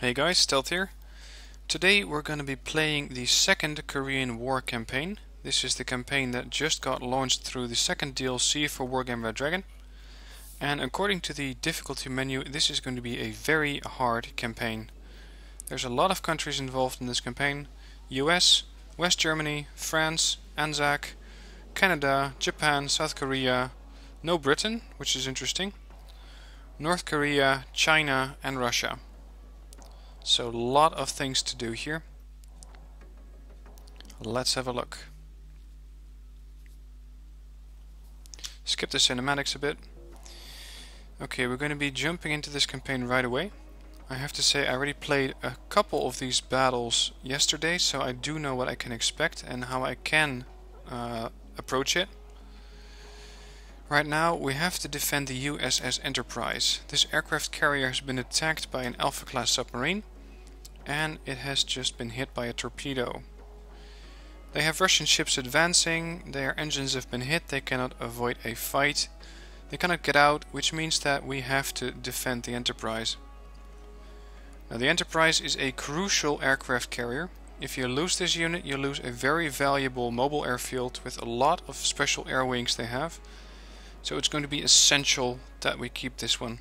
Hey guys, Stealth here. Today we're going to be playing the second Korean War campaign. This is the campaign that just got launched through the second DLC for Wargame Red Dragon. And according to the difficulty menu, this is going to be a very hard campaign. There's a lot of countries involved in this campaign. US, West Germany, France, Anzac, Canada, Japan, South Korea, no Britain, which is interesting, North Korea, China and Russia. So a lot of things to do here. Let's have a look. Skip the cinematics a bit. Okay, we're going to be jumping into this campaign right away. I have to say I already played a couple of these battles yesterday, so I do know what I can expect and how I can uh, approach it. Right now we have to defend the USS Enterprise. This aircraft carrier has been attacked by an Alpha class submarine and it has just been hit by a torpedo. They have Russian ships advancing, their engines have been hit, they cannot avoid a fight. They cannot get out, which means that we have to defend the Enterprise. Now the Enterprise is a crucial aircraft carrier. If you lose this unit, you lose a very valuable mobile airfield with a lot of special air wings they have. So it's going to be essential that we keep this one.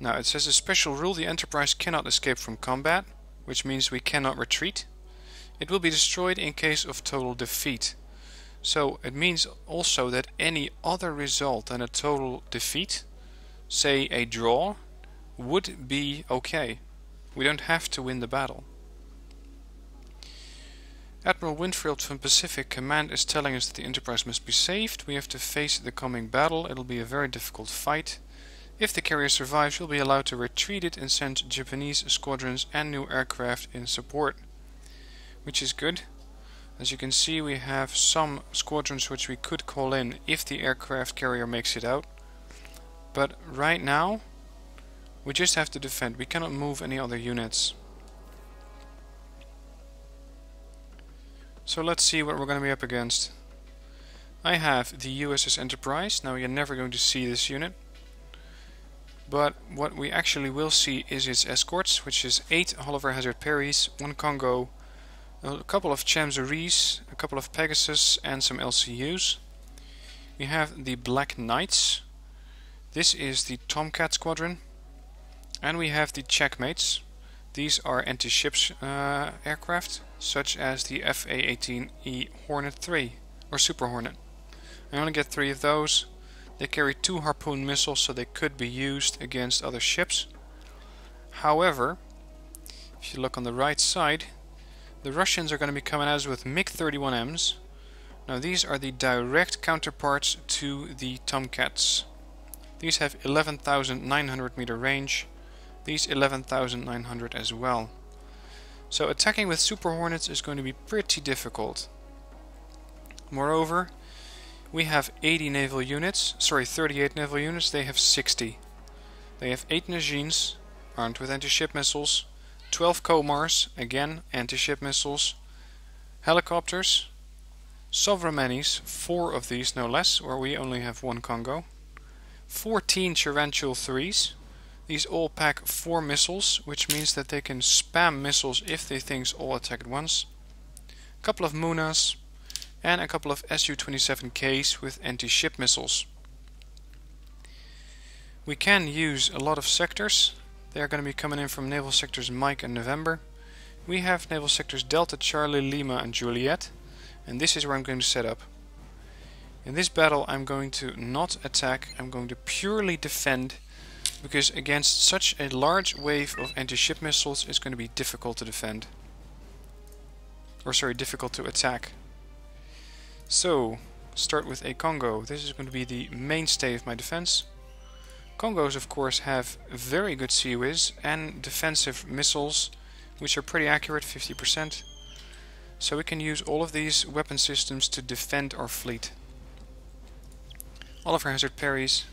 Now it says a special rule, the Enterprise cannot escape from combat, which means we cannot retreat. It will be destroyed in case of total defeat. So it means also that any other result than a total defeat, say a draw, would be okay. We don't have to win the battle. Admiral Winfield from Pacific Command is telling us that the Enterprise must be saved. We have to face the coming battle. It'll be a very difficult fight. If the carrier survives, you'll be allowed to retreat it and send Japanese squadrons and new aircraft in support. Which is good. As you can see, we have some squadrons which we could call in if the aircraft carrier makes it out. But right now, we just have to defend. We cannot move any other units. So let's see what we're going to be up against. I have the USS Enterprise. Now you're never going to see this unit. But what we actually will see is its escorts, which is 8 Oliver Hazard Perrys, 1 Kongo, a couple of Chamsuris, a couple of Pegasus and some LCUs. We have the Black Knights. This is the Tomcat Squadron. And we have the Checkmates. These are anti-ships uh, aircraft, such as the FA-18E Hornet 3, or Super Hornet. I only get three of those. They carry two harpoon missiles so they could be used against other ships. However, if you look on the right side, the Russians are going to be coming at us with MiG-31Ms. Now these are the direct counterparts to the Tomcats. These have 11,900 meter range, these 11,900 as well. So attacking with Super Hornets is going to be pretty difficult. Moreover, we have 80 naval units, sorry 38 naval units, they have 60. They have 8 Najins, armed with anti-ship missiles, 12 Komars, again anti-ship missiles, helicopters, Sovremennys, 4 of these no less, where we only have 1 Kongo, 14 Tarantul 3s, these all pack 4 missiles, which means that they can spam missiles if they think all attack at once, a couple of Munas, and a couple of Su-27Ks with anti-ship missiles. We can use a lot of sectors. They are going to be coming in from naval sectors Mike and November. We have naval sectors Delta, Charlie, Lima and Juliet. And this is where I'm going to set up. In this battle I'm going to not attack, I'm going to purely defend because against such a large wave of anti-ship missiles it's going to be difficult to defend. Or sorry, difficult to attack. So, start with a Kongo. This is going to be the mainstay of my defense. Kongos, of course have very good CIWS and defensive missiles which are pretty accurate, 50%. So we can use all of these weapon systems to defend our fleet. All of our Hazard Perrys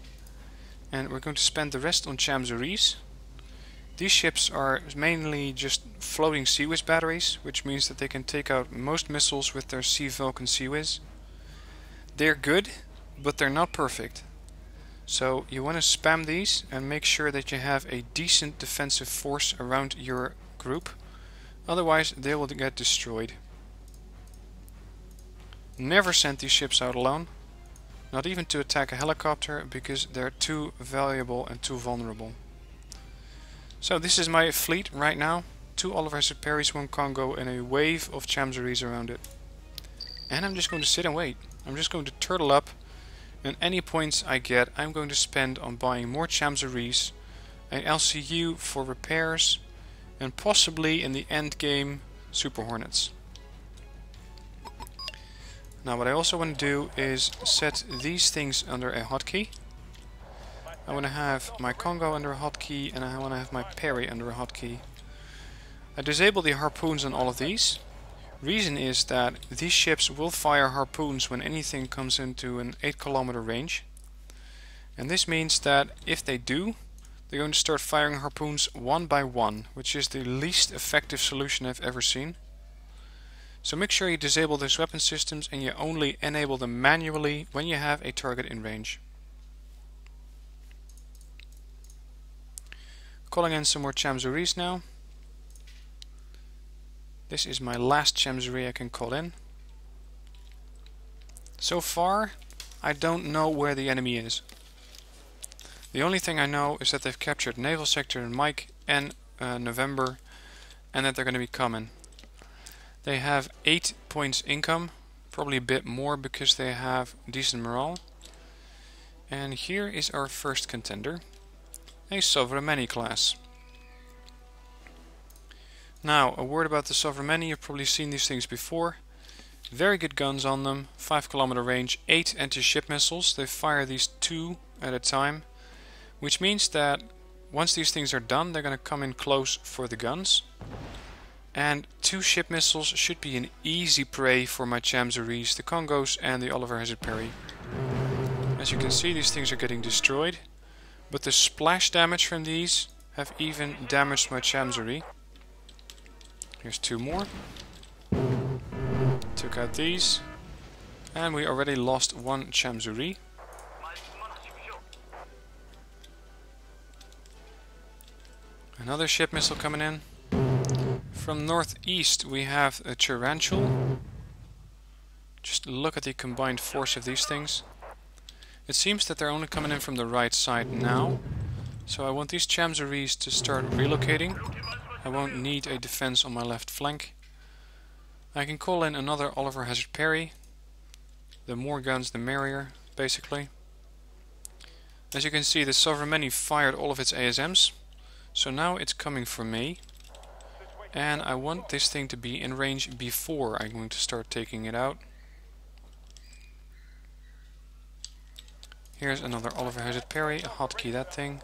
and we're going to spend the rest on Chamsuris. These ships are mainly just floating CIWS batteries, which means that they can take out most missiles with their Sea Vulcan CIWS. They're good, but they're not perfect. So you want to spam these and make sure that you have a decent defensive force around your group. Otherwise they will get destroyed. Never send these ships out alone. Not even to attack a helicopter because they're too valuable and too vulnerable. So this is my fleet right now. Two Oliver Perrys, one Kongo and a wave of Chamsuris around it. And I'm just going to sit and wait. I'm just going to turtle up and any points I get I'm going to spend on buying more Chamsuris, an LCU for repairs and possibly in the end game Super Hornets. Now what I also want to do is set these things under a hotkey. I want to have my Kongo under a hotkey and I want to have my Perry under a hotkey. I disable the harpoons on all of these. Reason is that these ships will fire harpoons when anything comes into an 8 kilometer range. And this means that if they do, they're going to start firing harpoons one by one, which is the least effective solution I've ever seen. So make sure you disable those weapon systems and you only enable them manually when you have a target in range. Calling in some more Chamsuris now. This is my last Chamsuri I can call in. So far, I don't know where the enemy is. The only thing I know is that they've captured Naval Sector in Mike and uh, November and that they're going to be coming. They have 8 points income, probably a bit more because they have decent morale. And here is our first contender, a Sovremenny class. Now, a word about the Sovremenny, you've probably seen these things before. Very good guns on them, 5 kilometer range, 8 anti-ship missiles. They fire these 2 at a time, which means that once these things are done, they're going to come in close for the guns. And two ship missiles should be an easy prey for my Chamsuris, the Kongos and the Oliver Hazard Perry. As you can see these things are getting destroyed, but the splash damage from these have even damaged my Chamsuri. Here's two more. Took out these. And we already lost one Chamsuri. Another ship missile coming in. From northeast we have a Tarantula. Just look at the combined force of these things. It seems that they're only coming in from the right side now. So I want these Chamsuris to start relocating. I won't need a defense on my left flank. I can call in another Oliver Hazard Perry. The more guns the merrier, basically. As you can see the Sovremenny fired all of its ASMs. So now it's coming for me and I want this thing to be in range before I'm going to start taking it out. Here's another Oliver Hazard Perry, hotkey that thing.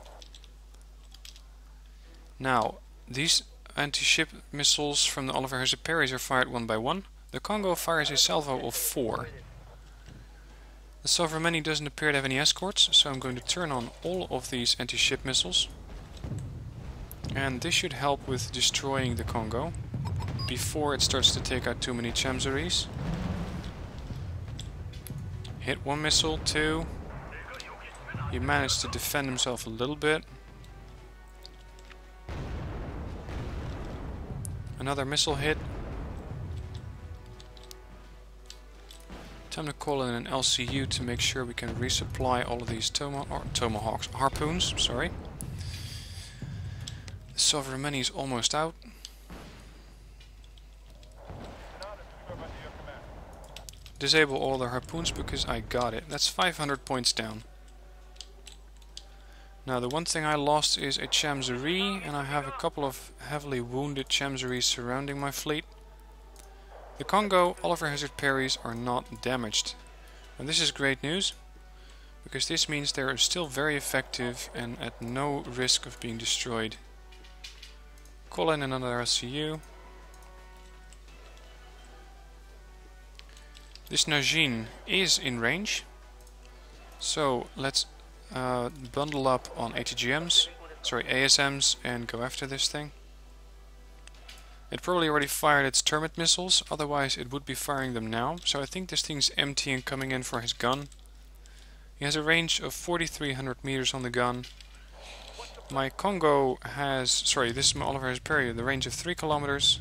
Now, these anti-ship missiles from the Oliver Hazard Perrys are fired one by one. The Kongo fires a salvo of four. The Sovremenny doesn't appear to have any escorts, so I'm going to turn on all of these anti-ship missiles. And this should help with destroying the Kongo before it starts to take out too many Chamseries. Hit one missile, two. He managed to defend himself a little bit. Another missile hit. Time to call in an LCU to make sure we can resupply all of these toma tomahawks, harpoons, sorry. Sovremenny is almost out. Disable all the harpoons because I got it. That's 500 points down. Now the one thing I lost is a Chamsuri and I have a couple of heavily wounded Chamsuris surrounding my fleet. The Kongo Oliver Hazard Perrys are not damaged. And this is great news because this means they are still very effective and at no risk of being destroyed. Call in another SCU. This Najin is in range. So let's uh, bundle up on ATGMs, sorry ASMs and go after this thing. It probably already fired its termite missiles, otherwise it would be firing them now. So I think this thing's empty and coming in for his gun. He has a range of 4300 meters on the gun. My Kongo has, sorry, this is my Oliver the range of 3 kilometers,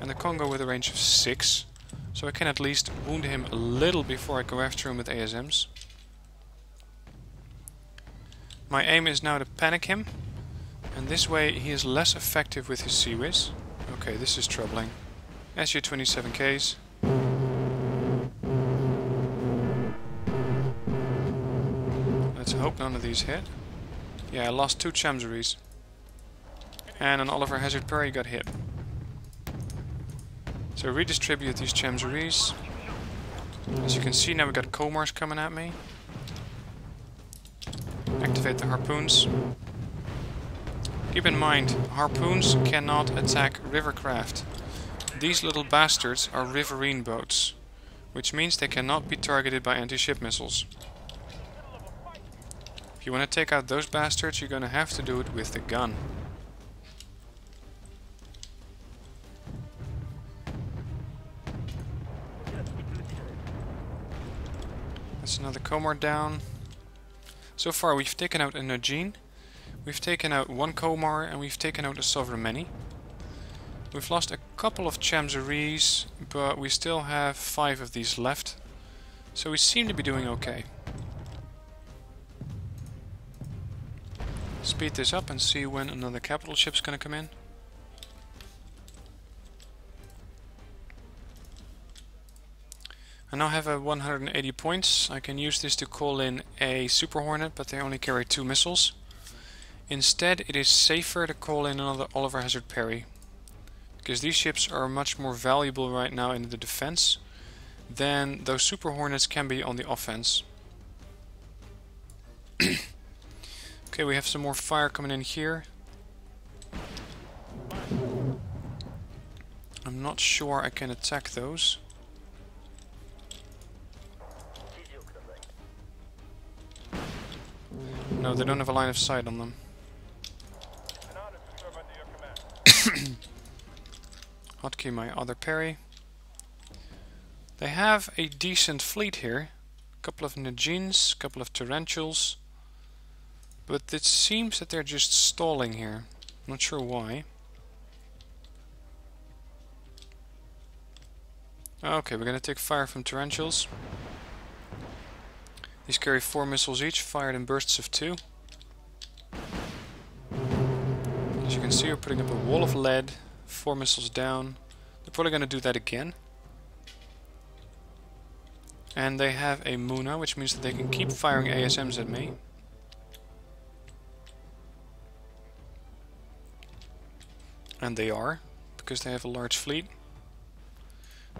and the Kongo with a range of 6. So I can at least wound him a little before I go after him with ASMs. My aim is now to panic him, and this way he is less effective with his CIWS. Okay, this is troubling. SU-27Ks. Let's hope none of these hit. Yeah, I lost two Chamsuris. And an Oliver Hazard Perry got hit. So redistribute these Chamsuris. As you can see now we got Komars coming at me. Activate the harpoons. Keep in mind, harpoons cannot attack rivercraft. These little bastards are riverine boats, which means they cannot be targeted by anti-ship missiles. If you want to take out those bastards, you're going to have to do it with the gun. That's another Komar down. So far we've taken out a Nogin, we've taken out one Komar and we've taken out a Sovremenny. We've lost a couple of Chamsuris, but we still have five of these left. So we seem to be doing okay. Speed this up and see when another capital ship's gonna come in. I now have uh, a 180 points. I can use this to call in a Super Hornet, but they only carry two missiles. Instead, it is safer to call in another Oliver Hazard Perry. Because these ships are much more valuable right now in the defense than those Super Hornets can be on the offense. okay, we have some more fire coming in here. I'm not sure I can attack those. No, they don't have a line of sight on them. Hotkey my other Perry. They have a decent fleet here. A couple of Nogins, a couple of Tarantulas. But it seems that they're just stalling here. Not sure why. Okay, we're gonna take fire from Tarantulas. These carry four missiles each, fired in bursts of two. As you can see, we're putting up a wall of lead, four missiles down. They're probably going to do that again. And they have a Muna, which means that they can keep firing ASMs at me. And they are, because they have a large fleet.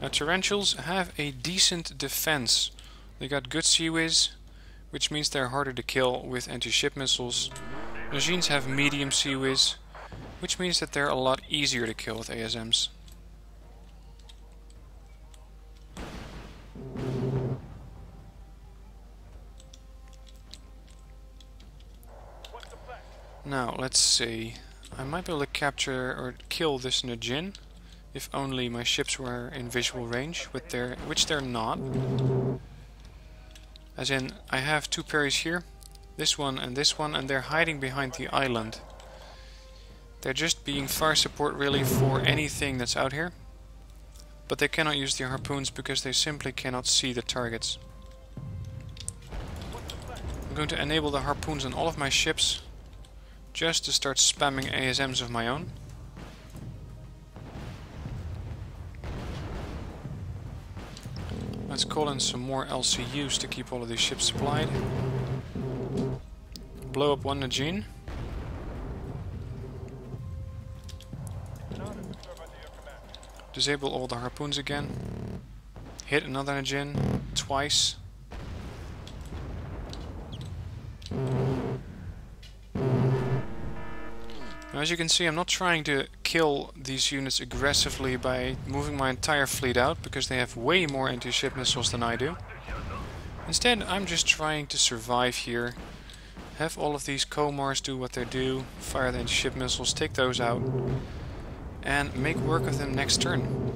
Now Tarantulas have a decent defense. They got good CIWS, which means they're harder to kill with anti-ship missiles. Machines have medium CIWS, which means that they're a lot easier to kill with ASMs. Now, let's see. I might be able to capture or kill this Nogin if only my ships were in visual range, with their, which they're not. As in, I have two Perrys here, this one and this one, and they're hiding behind the island. They're just being fire support really for anything that's out here. But they cannot use the harpoons because they simply cannot see the targets. I'm going to enable the harpoons on all of my ships just to start spamming ASMs of my own. Let's call in some more LCUs to keep all of these ships supplied. Blow up one Nogin. Disable all the harpoons again. Hit another Nogin twice. Now, as you can see, I'm not trying to kill these units aggressively by moving my entire fleet out, because they have way more anti-ship missiles than I do. Instead, I'm just trying to survive here, have all of these Komars do what they do, fire the anti-ship missiles, take those out, and make work of them next turn.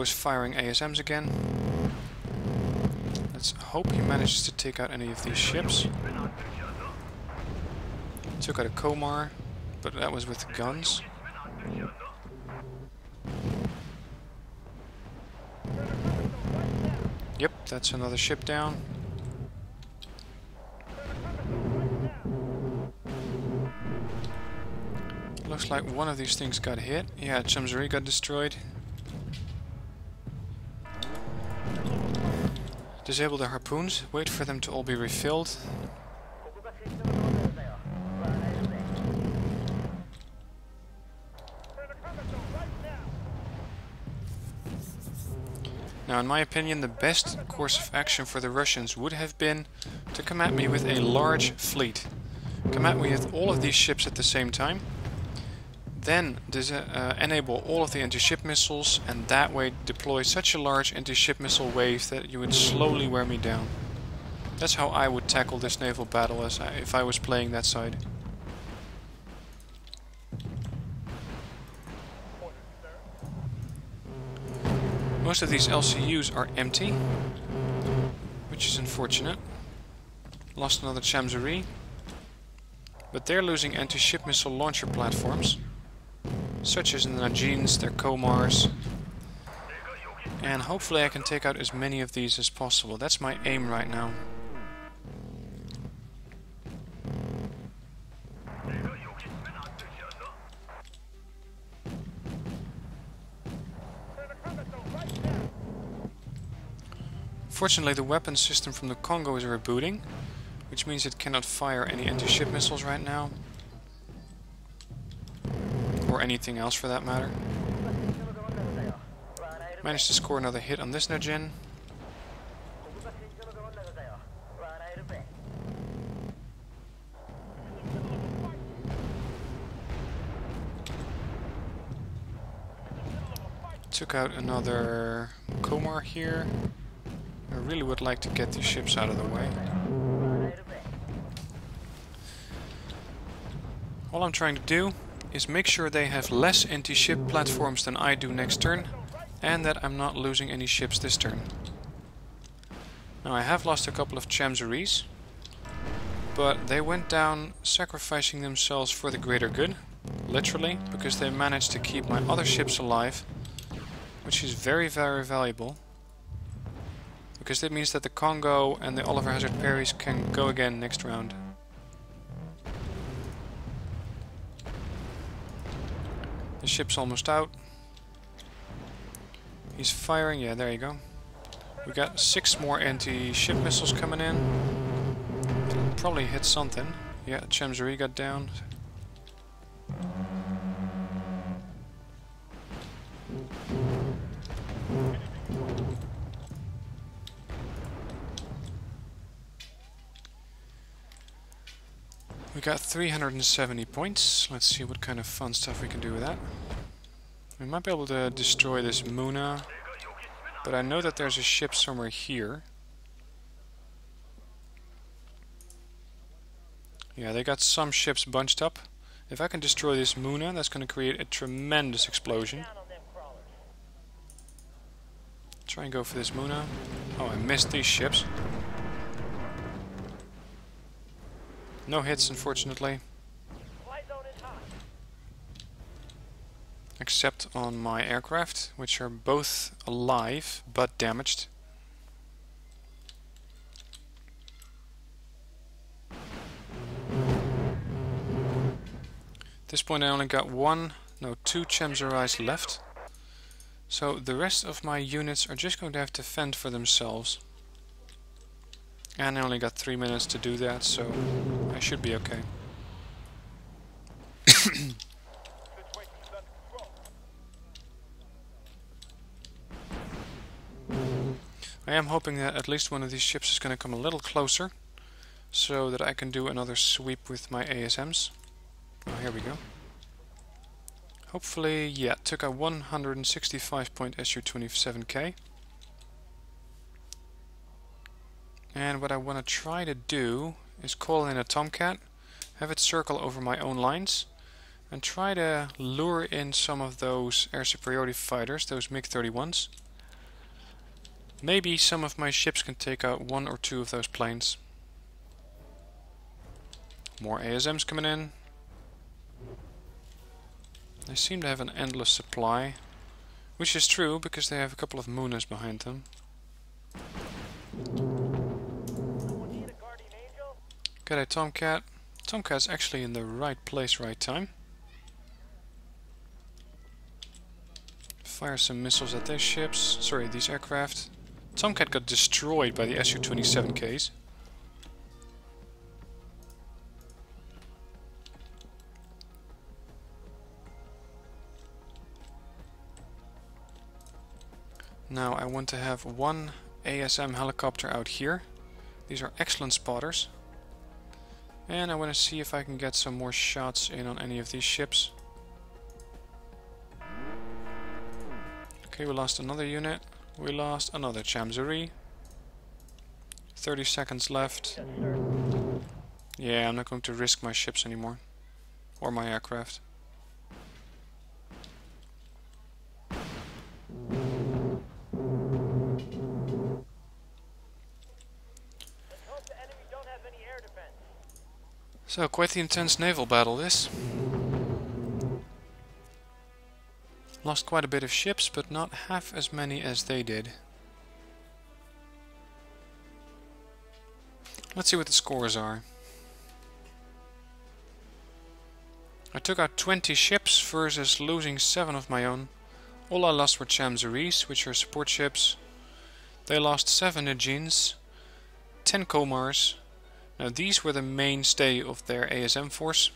Is firing ASMs again. Let's hope he manages to take out any of these ships. Took out a Komar, but that was with guns. Yep, that's another ship down. Looks like one of these things got hit. Yeah, Chamsuri got destroyed. Disable the harpoons, wait for them to all be refilled. Now in my opinion the best course of action for the Russians would have been to come at me with a large fleet. Come at me with all of these ships at the same time then uh, enable all of the anti-ship missiles and that way deploy such a large anti-ship missile wave that you would slowly wear me down. That's how I would tackle this naval battle as I, if I was playing that side. Most of these LCUs are empty, which is unfortunate. Lost another Chamsuri, but they're losing anti-ship missile launcher platforms such as the Najins, their Komars. And hopefully I can take out as many of these as possible. That's my aim right now. Fortunately the weapon system from the Kongo is rebooting, which means it cannot fire any anti-ship missiles right now or anything else for that matter. Managed to score another hit on this Najin. Took out another Komar here. I really would like to get these ships out of the way. All I'm trying to do is make sure they have less anti-ship platforms than I do next turn, and that I'm not losing any ships this turn. Now I have lost a couple of Chamsuris, but they went down sacrificing themselves for the greater good, literally, because they managed to keep my other ships alive, which is very very valuable. Because that means that the Kongo and the Oliver Hazard Perrys can go again next round. The ship's almost out. He's firing, yeah, there you go. We got six more anti-ship missiles coming in. Probably hit something. Yeah, Chamsuri got down. Got 370 points. Let's see what kind of fun stuff we can do with that. We might be able to destroy this Muna, but I know that there's a ship somewhere here. Yeah, they got some ships bunched up. If I can destroy this Muna, that's going to create a tremendous explosion. Try and go for this Muna. Oh, I missed these ships. No hits, unfortunately. Except on my aircraft, which are both alive, but damaged. At this point I only got one, no two Chamsuris left. So the rest of my units are just going to have to fend for themselves. And I only got three minutes to do that, so I should be okay. I am hoping that at least one of these ships is going to come a little closer, so that I can do another sweep with my ASMs. Oh, here we go. Hopefully, yeah, took a 165 point SU-27K. And what I want to try to do is call in a Tomcat, have it circle over my own lines, and try to lure in some of those air superiority fighters, those MiG-31s. Maybe some of my ships can take out one or two of those planes. More ASMs coming in. They seem to have an endless supply. Which is true, because they have a couple of Munas behind them. G'day Tomcat. Tomcat's actually in the right place, right time. Fire some missiles at their ships. Sorry, these aircraft. Tomcat got destroyed by the Su-27Ks. Now I want to have one ASM helicopter out here. These are excellent spotters. And I want to see if I can get some more shots in on any of these ships. Okay, we lost another unit. We lost another Chamsuri. 30 seconds left. Yeah, I'm not going to risk my ships anymore. Or my aircraft. So, quite the intense naval battle this. Lost quite a bit of ships, but not half as many as they did. Let's see what the scores are. I took out 20 ships versus losing 7 of my own. All I lost were Chamsuris, which are support ships. They lost 7 Najins, 10 Komars, now these were the mainstay of their ASM force.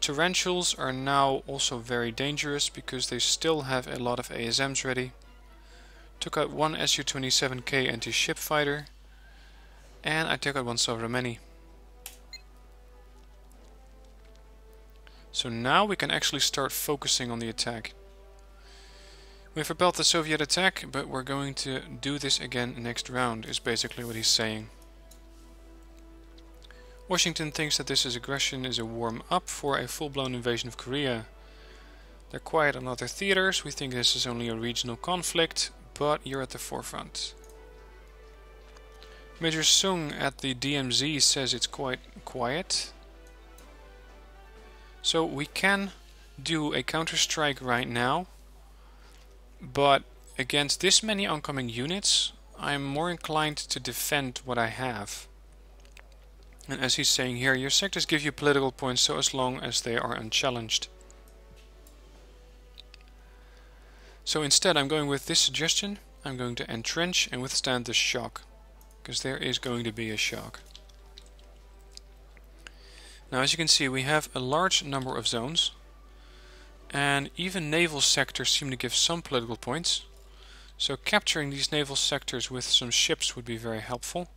Tarantulas are now also very dangerous because they still have a lot of ASMs ready. Took out one Su-27K anti-ship fighter and I took out one Sovremenny. So now we can actually start focusing on the attack. We've repelled the Soviet attack, but we're going to do this again next round, is basically what he's saying. Washington thinks that this is aggression is a warm-up for a full-blown invasion of Korea. They're quiet on other theaters, we think this is only a regional conflict, but you're at the forefront. Major Sung at the DMZ says it's quite quiet. So we can do a counter-strike right now, but against this many oncoming units, I'm more inclined to defend what I have. And as he's saying here, your sectors give you political points so as long as they are unchallenged. So instead I'm going with this suggestion. I'm going to entrench and withstand the shock. Because there is going to be a shock. Now as you can see we have a large number of zones. And even naval sectors seem to give some political points. So capturing these naval sectors with some ships would be very helpful.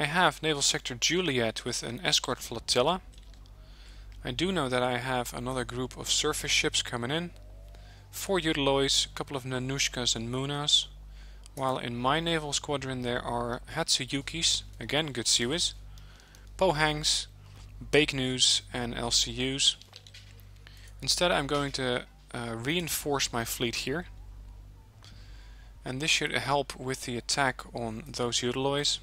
I have Naval Sector Juliet with an escort flotilla. I do know that I have another group of surface ships coming in. Four Udaloys, a couple of Nanuchkas and Munas. While in my naval squadron there are Hatsuyukis, again good Suez, Pohangs, Baekneus and LCUs. Instead I'm going to uh, reinforce my fleet here. And this should help with the attack on those Udaloys.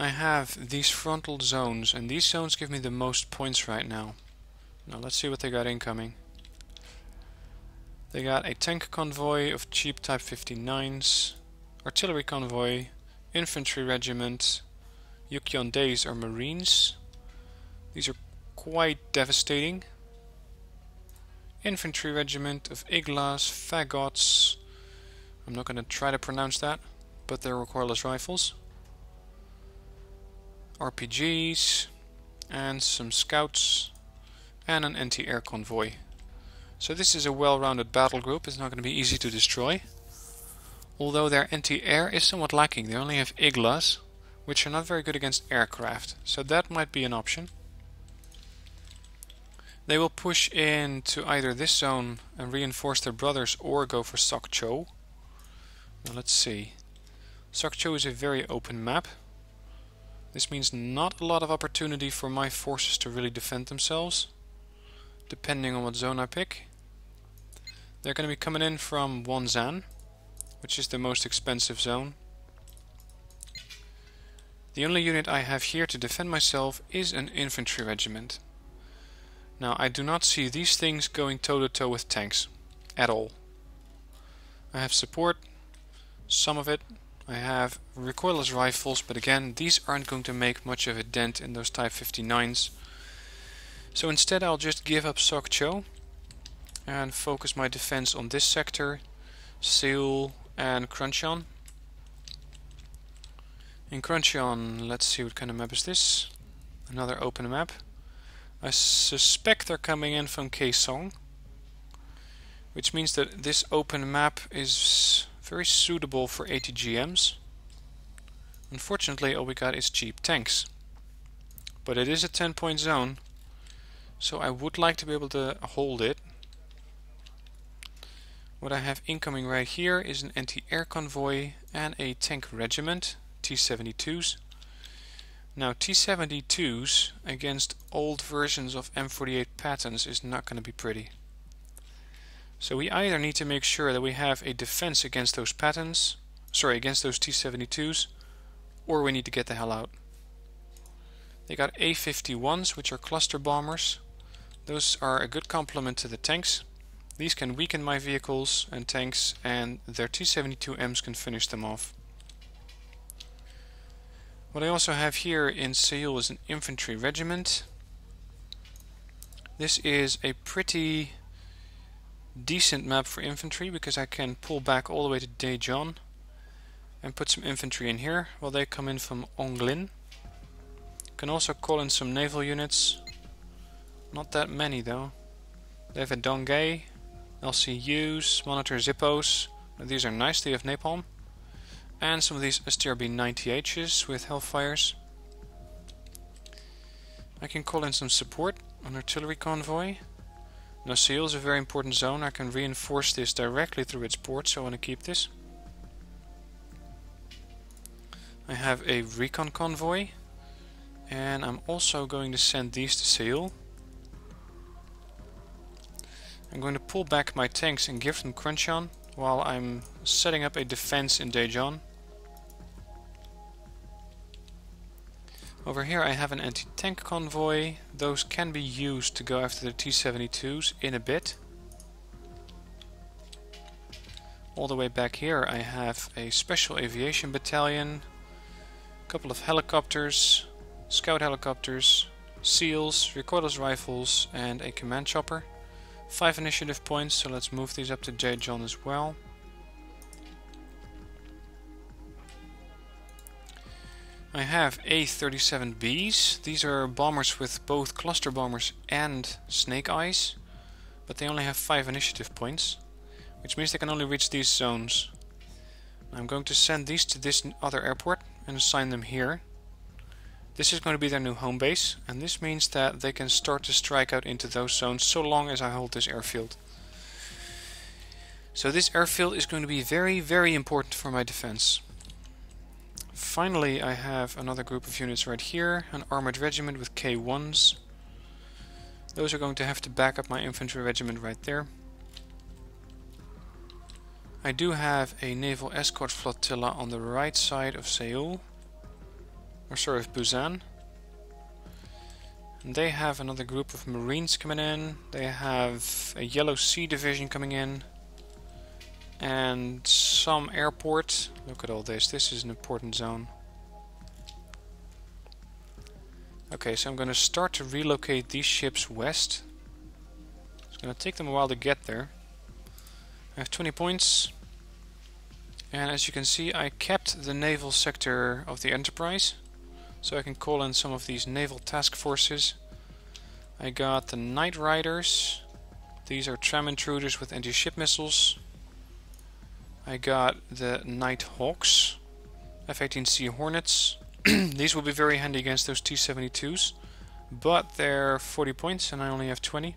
I have these frontal zones and these zones give me the most points right now. Now let's see what they got incoming. They got a tank convoy of cheap Type 59s, artillery convoy, infantry regiment, Yukon Days are marines. These are quite devastating. Infantry regiment of Iglas, Fagots. I'm not going to try to pronounce that, but they're recoilless rifles. RPGs and some scouts and an anti-air convoy. So this is a well-rounded battle group, it's not going to be easy to destroy. Although their anti-air is somewhat lacking, they only have Iglas, which are not very good against aircraft, so that might be an option. They will push into either this zone and reinforce their brothers or go for Sokcho. Now let's see. Sokcho is a very open map, this means not a lot of opportunity for my forces to really defend themselves, depending on what zone I pick. They're going to be coming in from Wonsan, which is the most expensive zone. The only unit I have here to defend myself is an infantry regiment. Now I do not see these things going toe to toe with tanks at all. I have support, some of it. I have recoilless rifles, but again, these aren't going to make much of a dent in those Type 59s. So instead I'll just give up Sok Cho and focus my defense on this sector, Seoul and Cruncheon. In Cruncheon, let's see what kind of map is this. Another open map. I suspect they're coming in from Kaesong, which means that this open map is very suitable for ATGMs. Unfortunately, all we got is cheap tanks. But it is a 10 point zone, so I would like to be able to hold it. What I have incoming right here is an anti-air convoy and a tank regiment, T-72s. Now T-72s against old versions of M48 Pattons is not going to be pretty. So we either need to make sure that we have a defense against those Pattons, sorry, against those T-72s, or we need to get the hell out. They got A-51s, which are cluster bombers. Those are a good complement to the tanks. These can weaken my vehicles and tanks, and their T-72Ms can finish them off. What I also have here in Seoul is an infantry regiment. This is a pretty decent map for infantry because I can pull back all the way to Daejeon and put some infantry in here while they come in from Onglin. Can also call in some naval units. Not that many though. They have a Donghae, LCUs, Monitor Zippos. These are nice, they have napalm and some of these STRB 90Hs with Hellfires. I can call in some support on artillery convoy. Nosil is a very important zone. I can reinforce this directly through its port, so I want to keep this. I have a recon convoy and I'm also going to send these to Seal. I'm going to pull back my tanks and give them Cruncheon while I'm setting up a defense in Daejeon. Over here I have an anti-tank convoy. Those can be used to go after the T-72s in a bit. All the way back here I have a special aviation battalion, a couple of helicopters, scout helicopters, SEALs, recoilless rifles and a command chopper. 5 initiative points, so let's move these up to Daejeon as well. I have A-37Bs. These are bombers with both cluster bombers and snake eyes, but they only have 5 initiative points, which means they can only reach these zones. I'm going to send these to this other airport and assign them here. This is going to be their new home base, and this means that they can start to strike out into those zones so long as I hold this airfield. So this airfield is going to be very, very important for my defense. Finally, I have another group of units right here, an armored regiment with K1s. Those are going to have to back up my infantry regiment right there. I do have a naval escort flotilla on the right side of Seoul, or sorry, of Busan. And they have another group of marines coming in. They have a Yellow Sea division coming in and some airport. Look at all this. This is an important zone. Okay, so I'm going to start to relocate these ships west. It's going to take them a while to get there. I have 20 points. And as you can see, I kept the naval sector of the Enterprise. So I can call in some of these naval task forces. I got the Night Riders. These are tram intruders with anti-ship missiles. I got the Night Hawks, F-18C Hornets. These will be very handy against those T-72s, but they're 40 points and I only have 20.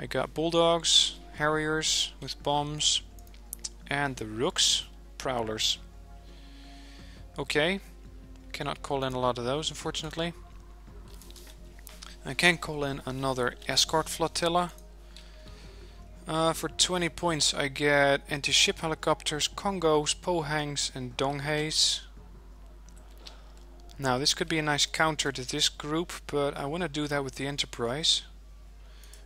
I got Bulldogs, Harriers with bombs, and the Rooks, Prowlers. Okay, cannot call in a lot of those unfortunately. I can call in another escort flotilla Uh, for 20 points I get anti-ship helicopters, Kongos, Pohangs and Donghaes. Now this could be a nice counter to this group, but I want to do that with the Enterprise.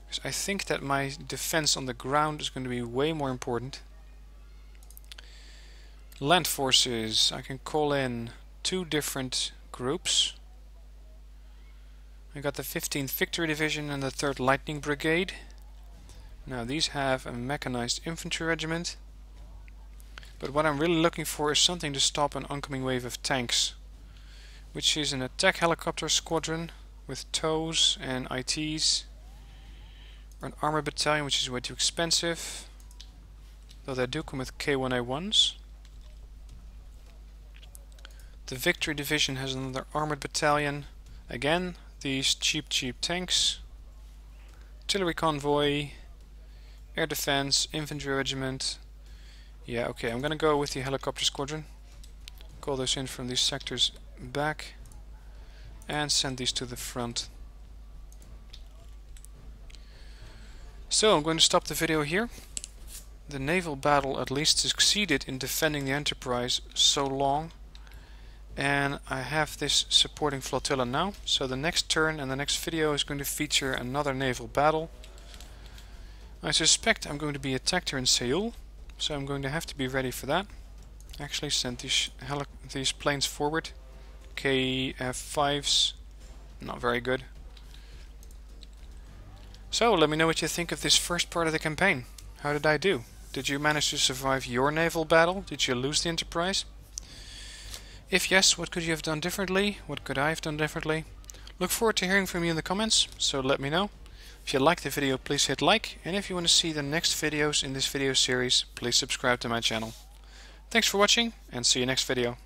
Because I think that my defense on the ground is going to be way more important. Land forces, I can call in two different groups. I got the 15th Victory Division and the 3rd Lightning Brigade. Now these have a mechanized infantry regiment. But what I'm really looking for is something to stop an oncoming wave of tanks. Which is an attack helicopter squadron with TOWs and ITs or an armor battalion, which is way too expensive. Though they do come with K1A1s. The Victory Division has another armored battalion. Again, these cheap, cheap tanks. Artillery convoy. Air defense, infantry regiment. Yeah, okay, I'm gonna go with the helicopter squadron. Call those in from these sectors back. And send these to the front. So I'm going to stop the video here. The naval battle at least succeeded in defending the Enterprise so long. And I have this supporting flotilla now. So the next turn and the next video is going to feature another naval battle. I suspect I'm going to be attacked here in Seoul. So I'm going to have to be ready for that. Actually send these, these planes forward. KF-5s. Not very good. So, let me know what you think of this first part of the campaign. How did I do? Did you manage to survive your naval battle? Did you lose the Enterprise? If yes, what could you have done differently? What could I have done differently? Look forward to hearing from you in the comments, so let me know. If you liked the video, please hit like, and if you want to see the next videos in this video series, please subscribe to my channel. Thanks for watching, and see you next video.